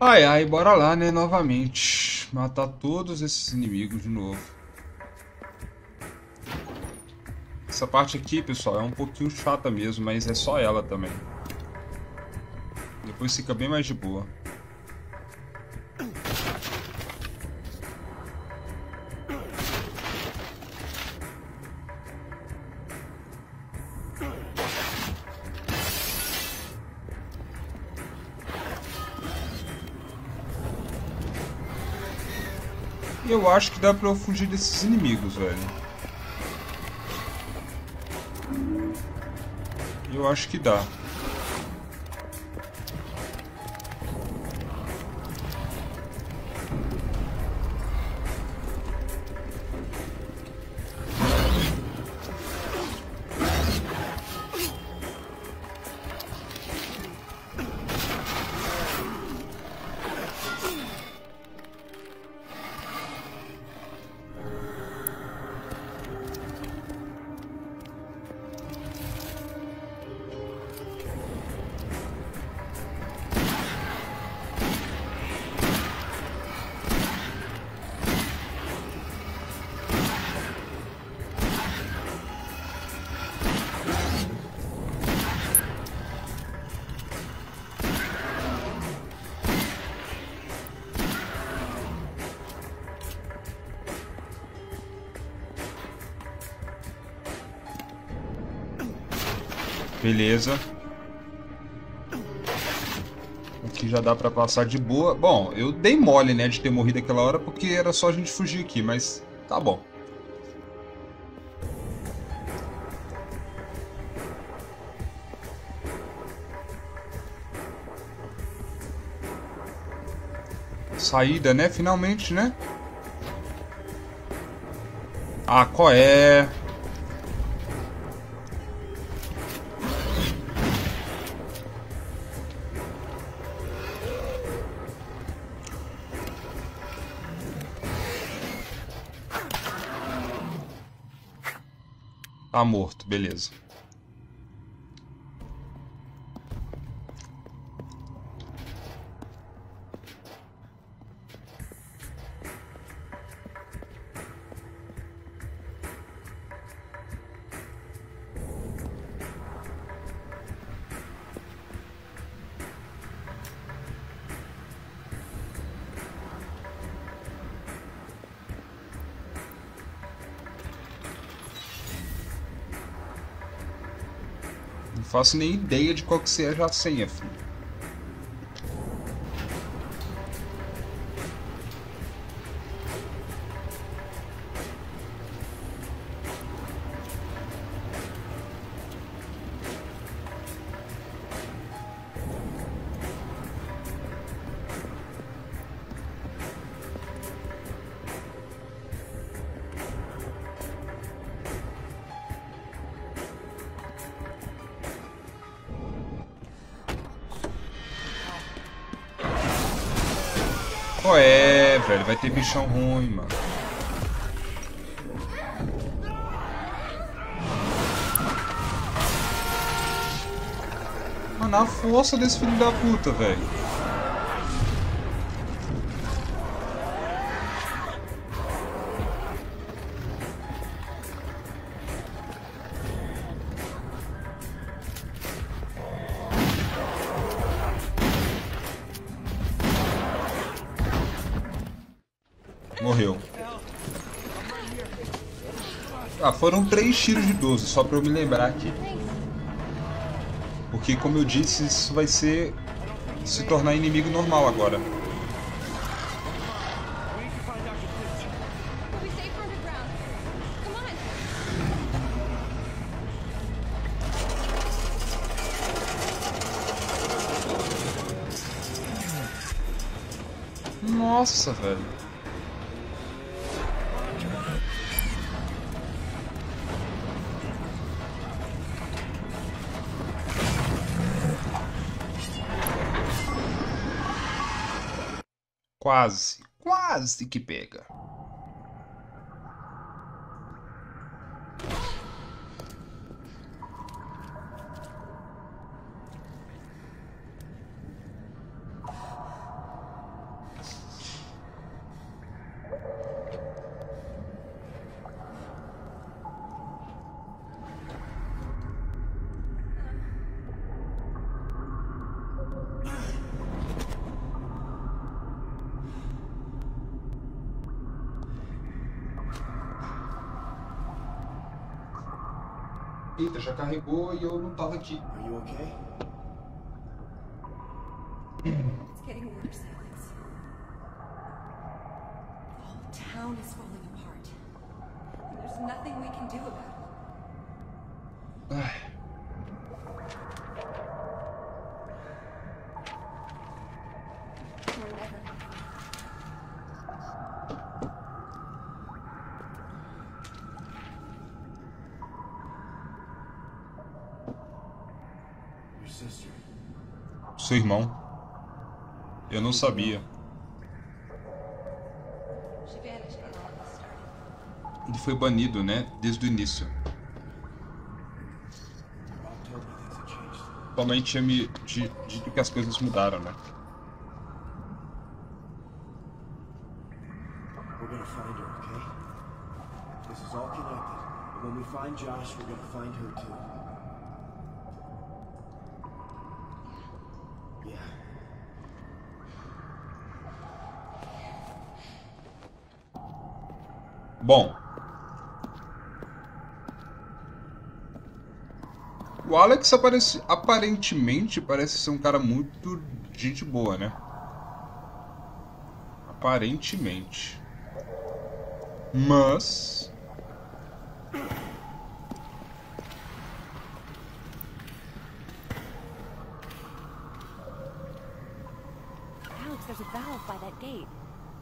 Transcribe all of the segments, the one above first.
Ai, ai, bora lá, né? Novamente. Matar todos esses inimigos de novo. Essa parte aqui, pessoal, é um pouquinho chata mesmo, mas é só ela também. Depois fica bem mais de boa. Eu acho que dá pra eu fugir desses inimigos, velho. Eu acho que dá. Beleza. Aqui já dá pra passar de boa. Bom, eu dei mole, né, de ter morrido aquela hora, porque era só a gente fugir aqui, mas tá bom. Saída, né? Finalmente, né? Ah, qual é? Tá morto, beleza. Faço nem ideia de qual que seja a senha, filho. Bichão ruim, mano. Mano, a força desse filho da puta, velho. Foram três tiros de 12, só pra eu me lembrar aqui. Porque, como eu disse, isso vai ser... se tornar inimigo normal agora. Nossa, velho. Quase, quase que pega. Eita, já carregou e eu não tava aqui. Are you okay? It's getting worse, Alex. The whole town is falling apart. And there's nothing we can do about it. Não sabia. Ele foi banido, né? Desde o início. Mãe tinha me di- dito que as coisas mudaram, né? Josh, we're gonna find her too. Bom. O Alex aparece, aparentemente parece ser um cara muito gente boa, né? Aparentemente. Mas. Alex, there's a valve by that gate.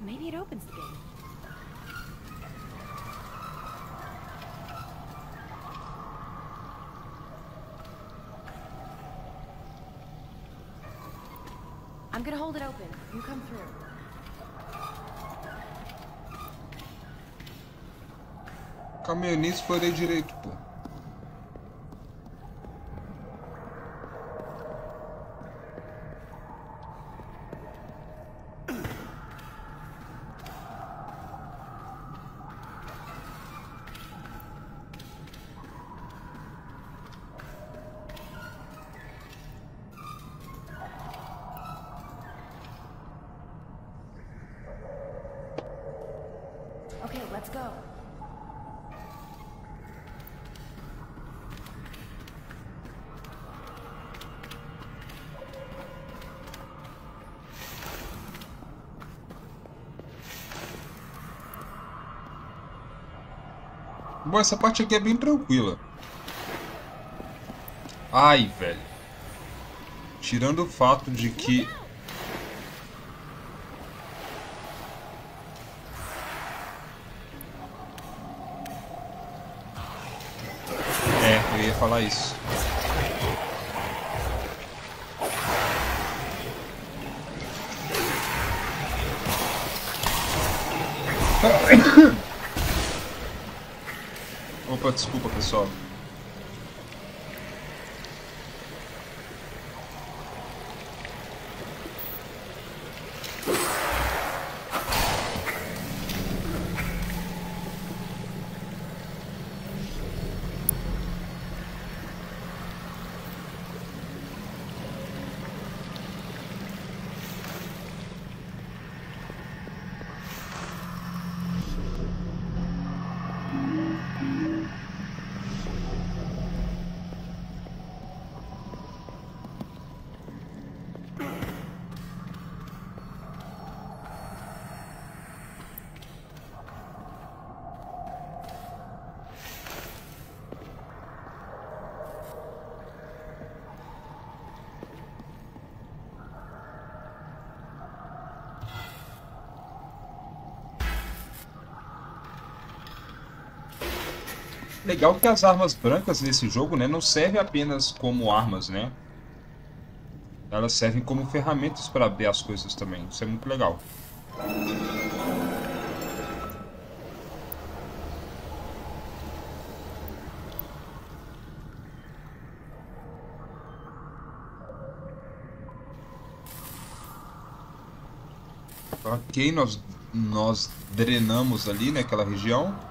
Maybe it opens the gate. I'm gonna hold it open. You come through. Calma aí, eu nem explorei direito, pô. Bom, essa parte aqui é bem tranquila. Ai, velho. Tirando o fato de que. É, eu ia falar isso. Desculpa, pessoal. Legal que as armas brancas nesse jogo, né, não servem apenas como armas, né? Elas servem como ferramentas para abrir as coisas também. Isso é muito legal. Ok, nós, nós drenamos ali naquela região.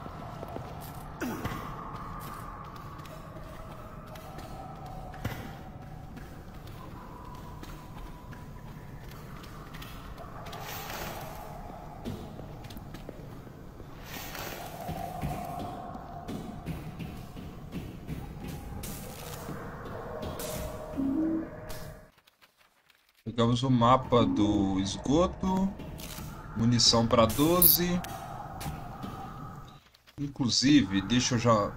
Pegamos o mapa do esgoto. Munição para 12. Inclusive, deixa eu já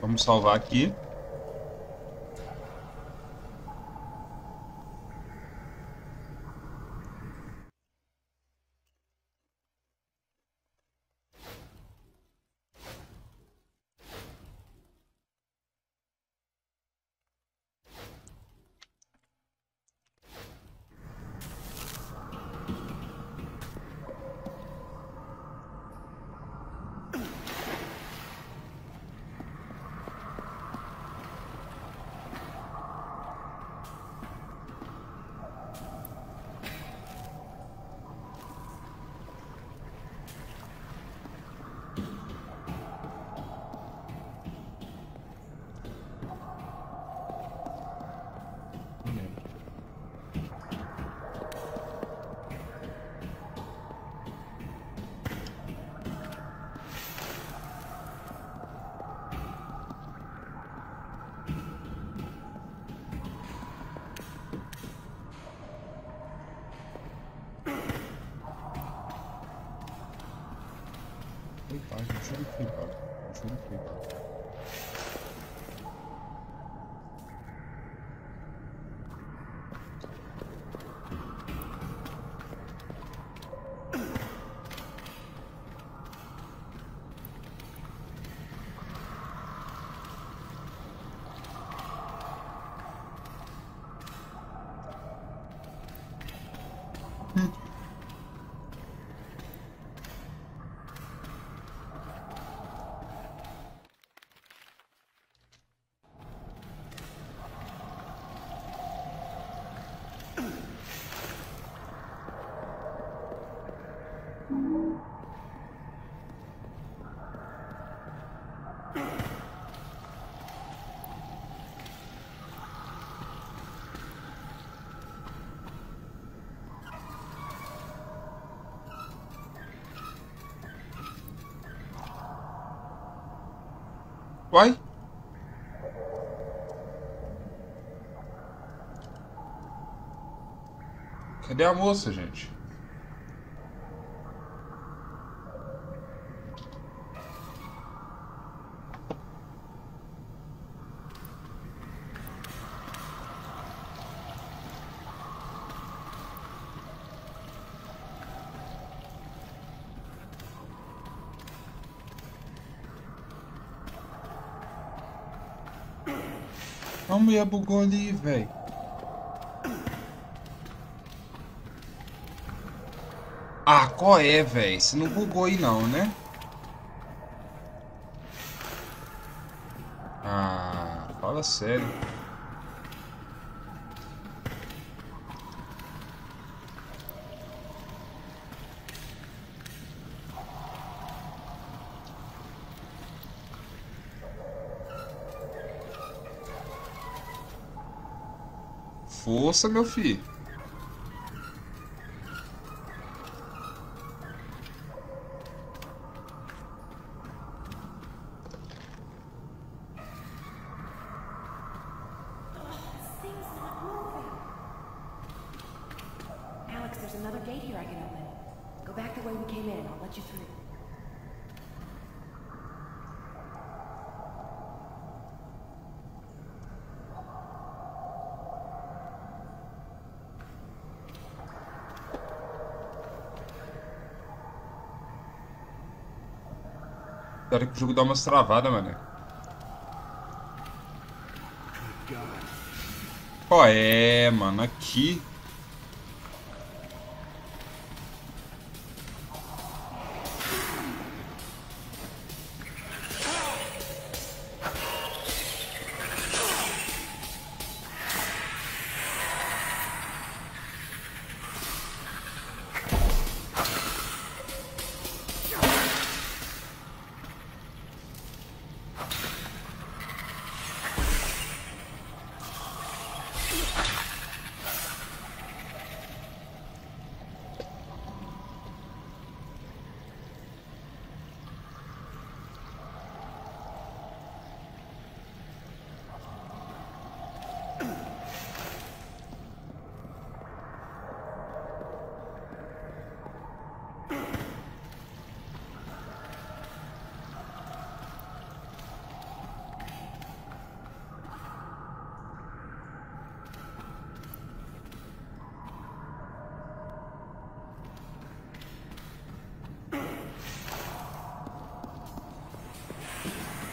Vamos salvar aqui. Uai? Cadê a moça, gente? A mulher bugou ali, velho. Ah, qual é, velho? Você não bugou aí não, né? Ah, fala sério. Meu filho. Alex, there's another gate here I can open. Go back the way we came in. I'll let you through. Espero que o jogo dá umas travadas, mano. Qual é, mano? Aqui.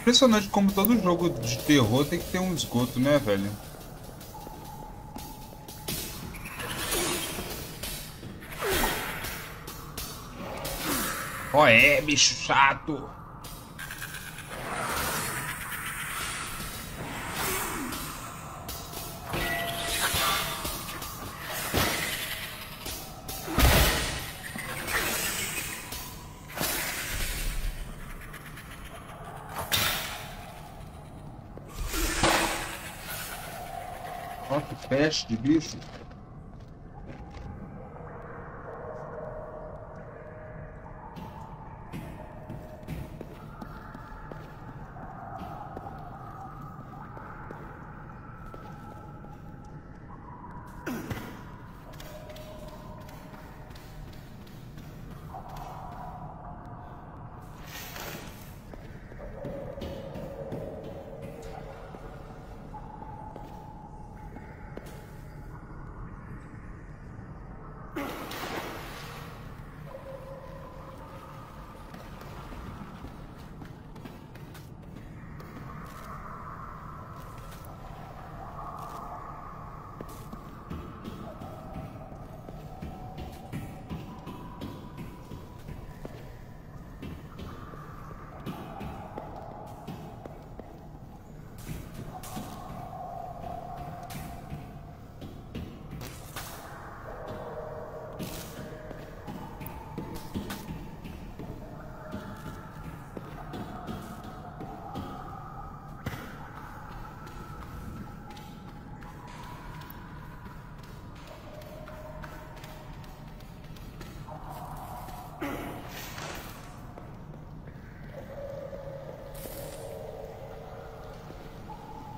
Impressionante como todo jogo de terror tem que ter um esgoto, né, velho? Ó, é, bicho chato. Peste de bicho.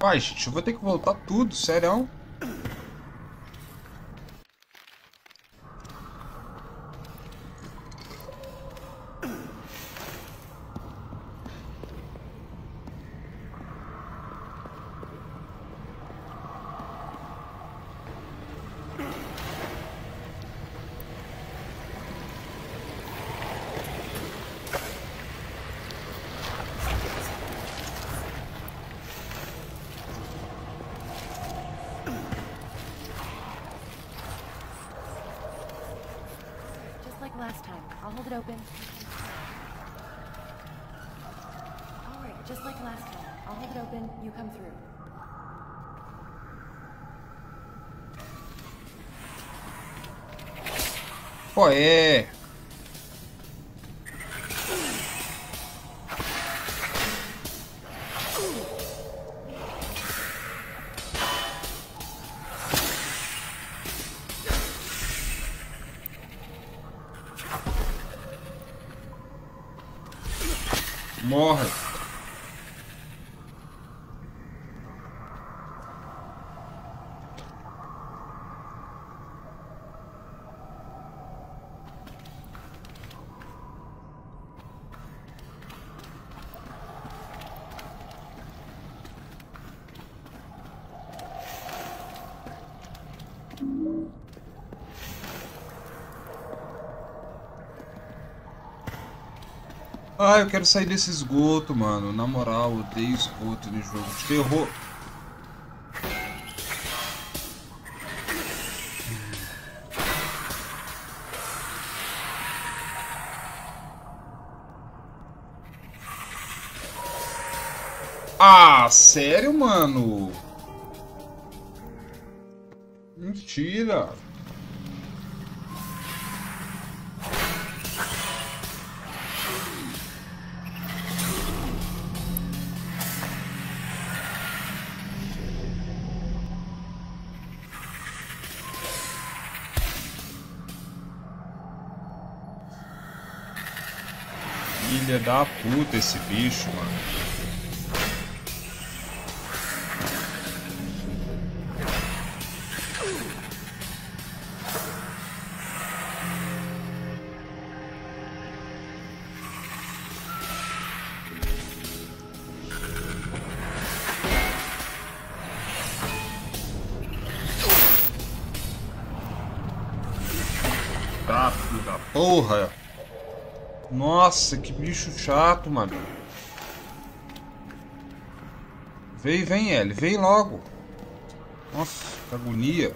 Ai, gente, eu vou ter que voltar tudo, sério. Just like last time. I'll hold it open. Alright, just like last time. I'll hold it open, you come through. É. Ah, eu quero sair desse esgoto, mano. Na moral, odeio esgoto no jogo de terror. Ah, sério, mano? Mentira. Puta esse bicho, mano. Tá, filho da porra. Nossa, que bicho chato, mano. Vem, vem, L. Vem logo. Nossa, que agonia.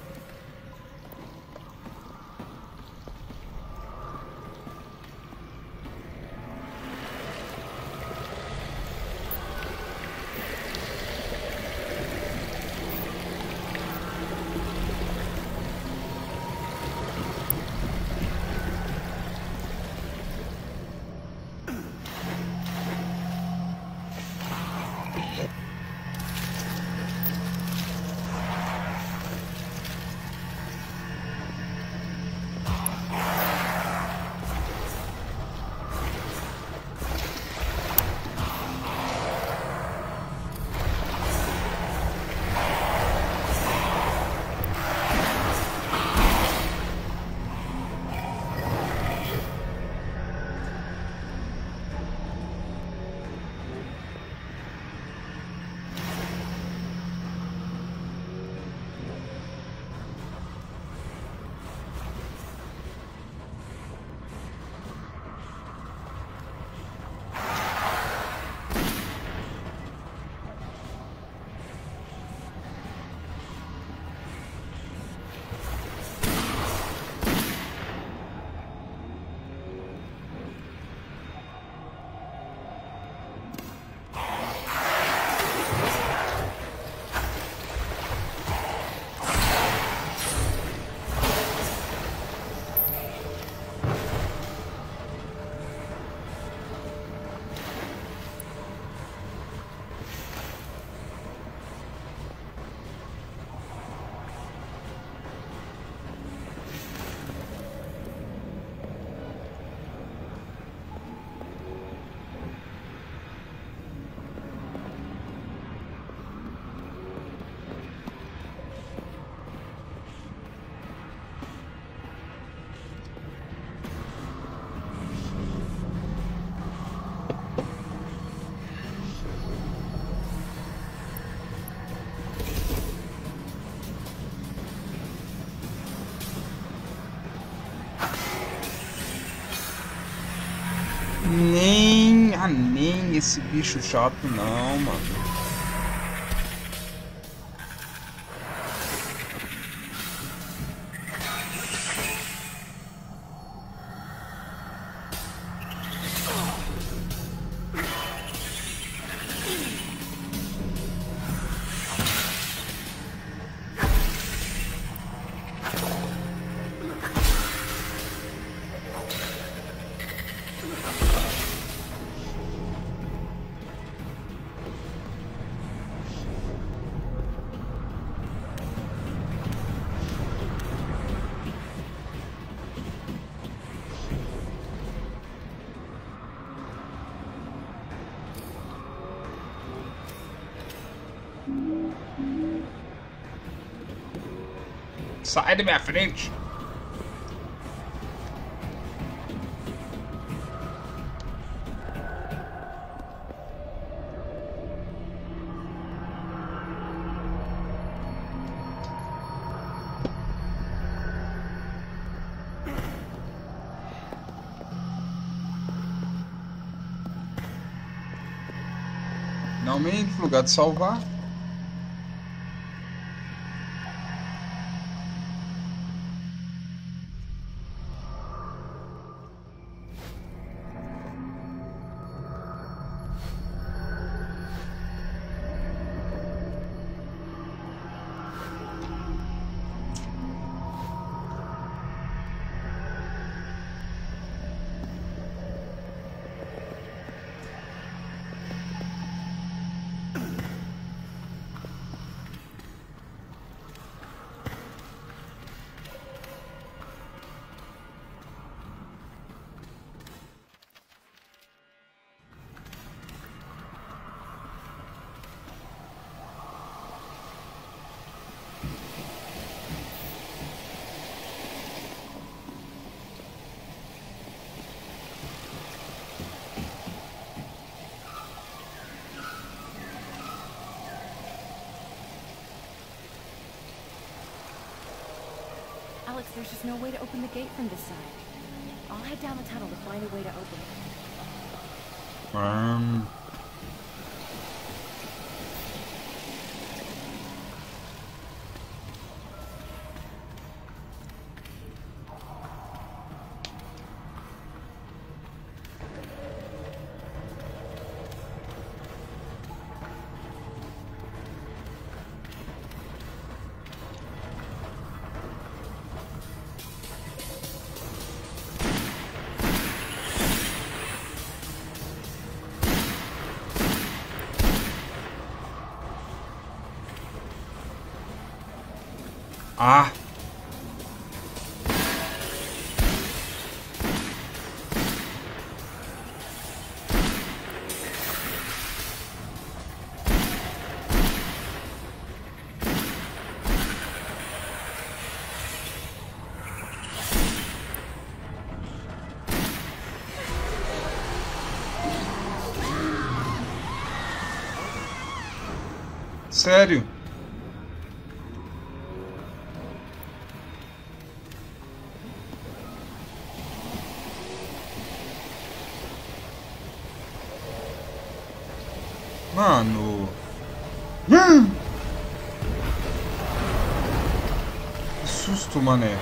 Nem. Ah, nem esse bicho chato, não, mano. Sai da minha frente. Finalmente, lugar de salvar. There's just no way to open the gate from this side. I'll head down the tunnel to find a way to open it. Um, Ah! Sério? Mano. Hum! Que susto, mané.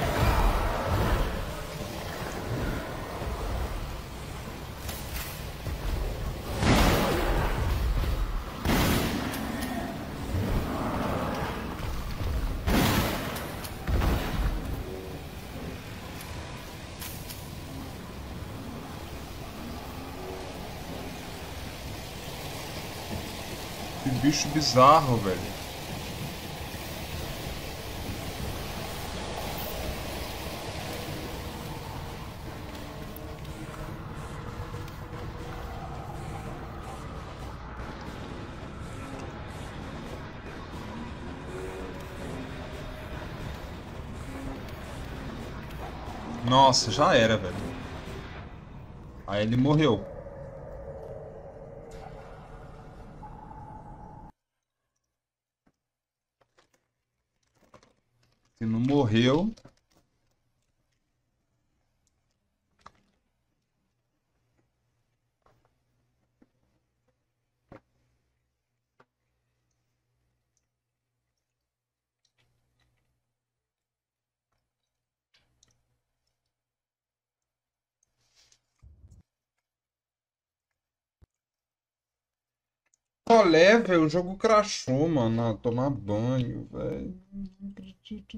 Bicho bizarro, velho. Nossa, já era, velho. Aí ele morreu. Se não morreu. Olé, velho, o jogo crashou, mano. a tomar banho, velho. Não acredito